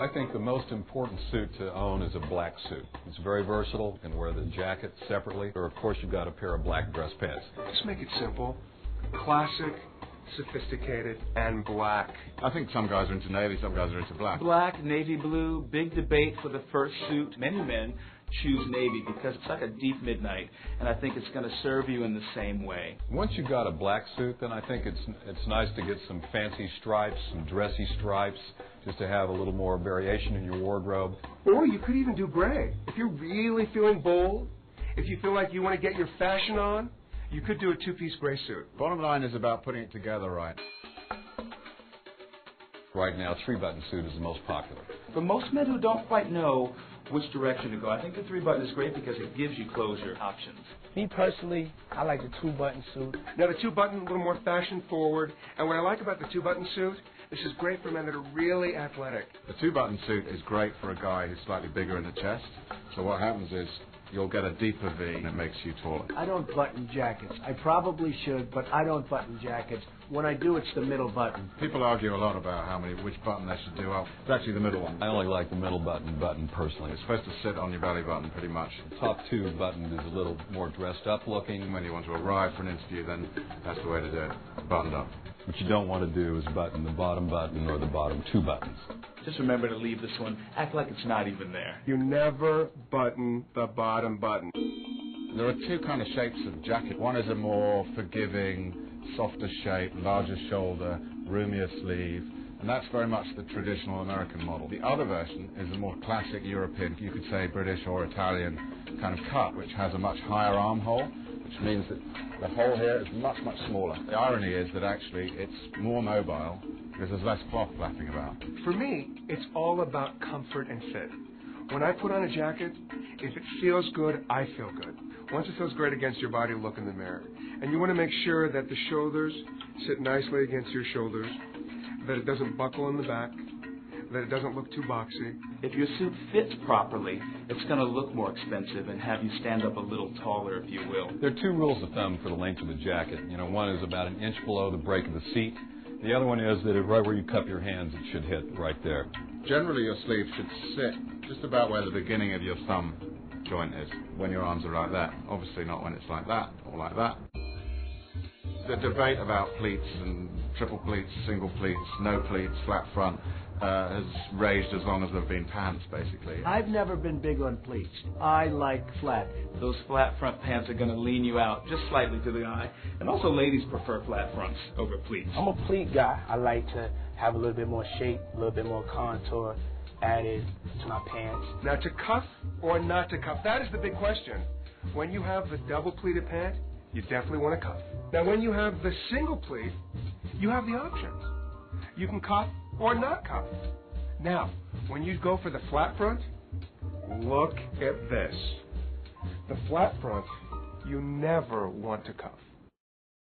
I think the most important suit to own is a black suit. It's very versatile. You can wear the jacket separately, or of course you've got a pair of black dress pants. Just make it simple. Classic, sophisticated, and black. I think some guys are into navy, some guys are into black. Black, navy blue, big debate for the first suit. Many men choose navy because it's like a deep midnight, and I think it's going to serve you in the same way. Once you've got a black suit, then I think it's it's nice to get some fancy stripes, some dressy stripes, just to have a little more variation in your wardrobe. Or you could even do gray. If you're really feeling bold, if you feel like you want to get your fashion on, you could do a two-piece gray suit. Bottom line is about putting it together right. Right now, three-button suit is the most popular. For most men who don't quite know which direction to go, I think the three button is great because it gives you closure options. Me personally, I like the two button suit. Now the two button, a little more fashion forward. And what I like about the two button suit, this is great for men that are really athletic. The two button suit is great for a guy who's slightly bigger in the chest. So what happens is you'll get a deeper V and it makes you taller. I don't button jackets. I probably should, but I don't button jackets. When I do, it's the middle button. People argue a lot about how many which button they should do. Well, it's actually the middle one. I only like the middle button button personally. It's supposed to sit on your belly button pretty much. The top two button is a little more dressed up looking. When you want to arrive for an interview, then that's the way to do it. Buttoned up. What you don't want to do is button the bottom button or the bottom two buttons. Just remember to leave this one. Act like it's not even there. You never button the bottom button. There are two kind of shapes of jacket. One is a more forgiving, softer shape, larger shoulder, roomier sleeve, and that's very much the traditional American model. The other version is a more classic European, you could say British or Italian kind of cut, which has a much higher armhole, which means that the hole here is much, much smaller. The irony is that actually it's more mobile because there's less cloth flapping about. For me, it's all about comfort and fit. When I put on a jacket, if it feels good, I feel good. Once it feels great against your body, look in the mirror. And you want to make sure that the shoulders sit nicely against your shoulders, that it doesn't buckle in the back, that it doesn't look too boxy. If your suit fits properly, it's going to look more expensive and have you stand up a little taller, if you will. There are two rules of thumb for the length of the jacket. You know, one is about an inch below the break of the seat. The other one is that right where you cup your hands, it should hit right there. Generally, your sleeve should sit just about where the beginning of your thumb joint is when your arms are like that. Obviously, not when it's like that or like that. The debate about pleats and triple pleats, single pleats, no pleats, flat front uh, has raged as long as there have been pants, basically. I've never been big on pleats. I like flat. Those flat front pants are going to lean you out just slightly to the eye. And also, ladies prefer flat fronts over pleats. I'm a pleat guy. I like to have a little bit more shape, a little bit more contour added to my pants. Now, to cuff or not to cuff, that is the big question. When you have the double pleated pant, you definitely want to cuff. Now, when you have the single pleat, you have the options. You can cuff or not cuff. Now, when you go for the flat front, look at this. The flat front, you never want to cuff.